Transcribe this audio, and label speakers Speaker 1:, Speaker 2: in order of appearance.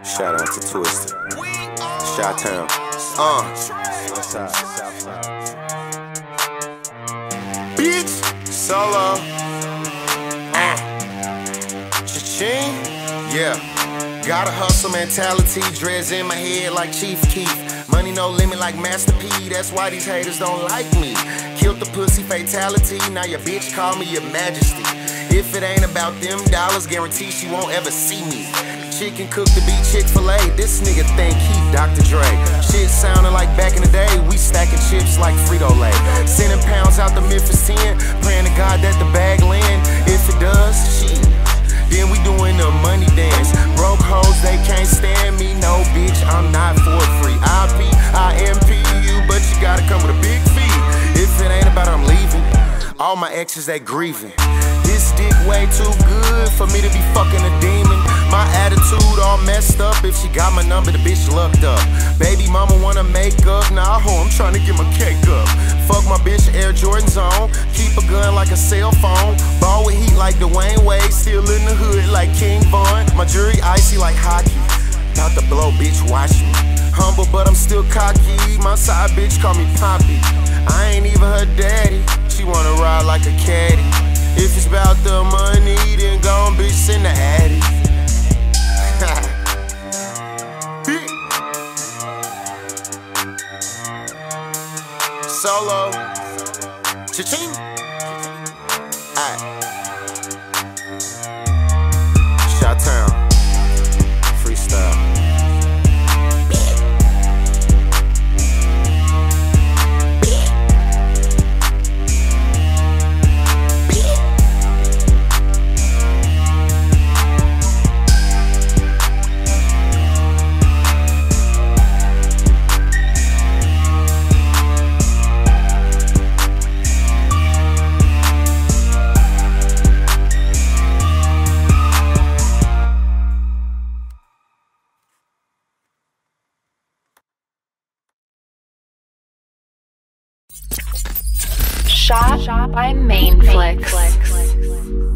Speaker 1: Shout out to Twisted. Shot Town. Uh. Bitch. Solo. Uh. Cha-ching. Yeah. Got a hustle mentality, dreads in my head like Chief Keef. Money no limit like Master P, that's why these haters don't like me. Killed the pussy fatality, now your bitch call me your majesty. If it ain't about them dollars, guarantee she won't ever see me. Chicken cook to be Chick-fil-A, this nigga think he Dr. Dre. Shit sounding like back in the day, we stacking chips like Frito-Lay. Sending pounds out the Memphis 10, praying to God that the All my exes, they grieving. This dick way too good for me to be fucking a demon. My attitude all messed up. If she got my number, the bitch lucked up. Baby mama wanna make up. Nah, ho, I'm trying to get my cake up. Fuck my bitch Air Jordans on. Keep a gun like a cell phone. Ball with heat like Dwyane Wade. Still in the hood like King Von. My jury icy like hockey. About to blow, bitch, watch me. Humble, but I'm still cocky. My side bitch call me Poppy. I ain't even her daddy. She wanna the money, then go on, bitch, send the addy. Solo. Cha-ching. Shot
Speaker 2: by Maineflixzz.